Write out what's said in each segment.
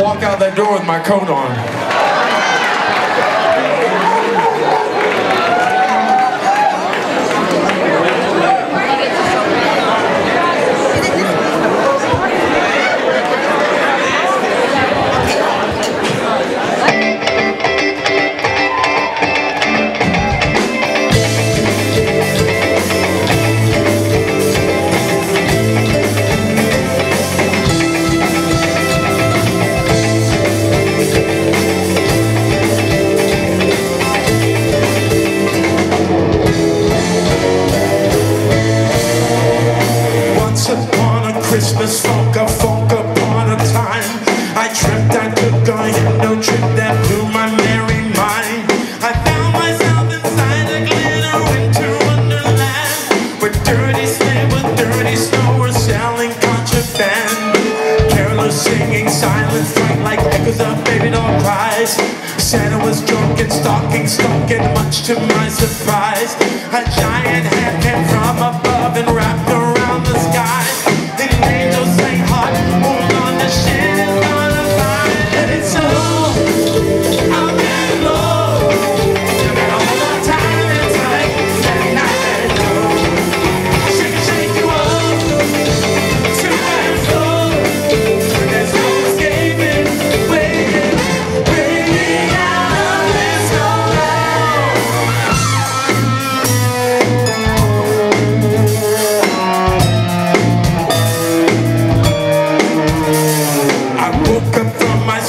Walk out that door with my coat on. Christmas funk, a funk upon a time. I tripped, I took a hit, no trip that blew my merry mind. I found myself inside a glitter winter wonderland. With dirty sleigh, with dirty snow, we're selling contraband. Careless singing, silent fright like echoes of baby doll cries. Santa was drunk and stocking, stalking, much to my surprise. A giant hand came from above and wrapped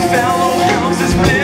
fellow houses.